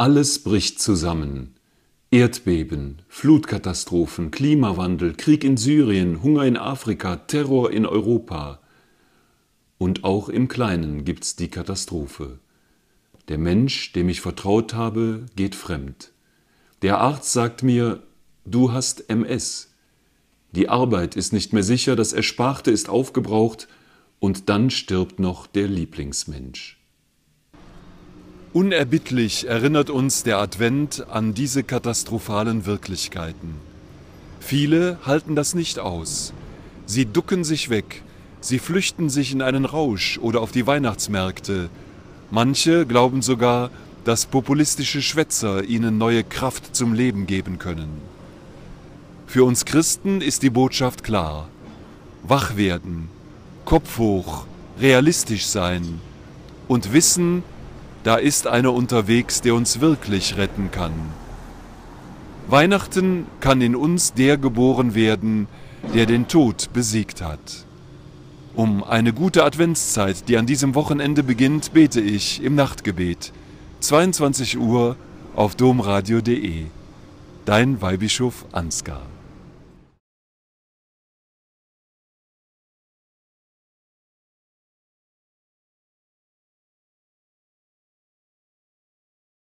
Alles bricht zusammen. Erdbeben, Flutkatastrophen, Klimawandel, Krieg in Syrien, Hunger in Afrika, Terror in Europa. Und auch im Kleinen gibt's die Katastrophe. Der Mensch, dem ich vertraut habe, geht fremd. Der Arzt sagt mir, du hast MS. Die Arbeit ist nicht mehr sicher, das Ersparte ist aufgebraucht und dann stirbt noch der Lieblingsmensch. Unerbittlich erinnert uns der Advent an diese katastrophalen Wirklichkeiten. Viele halten das nicht aus. Sie ducken sich weg, sie flüchten sich in einen Rausch oder auf die Weihnachtsmärkte. Manche glauben sogar, dass populistische Schwätzer ihnen neue Kraft zum Leben geben können. Für uns Christen ist die Botschaft klar. Wach werden, Kopf hoch, realistisch sein und wissen, da ist einer unterwegs, der uns wirklich retten kann. Weihnachten kann in uns der geboren werden, der den Tod besiegt hat. Um eine gute Adventszeit, die an diesem Wochenende beginnt, bete ich im Nachtgebet. 22 Uhr auf domradio.de. Dein Weihbischof Ansgar.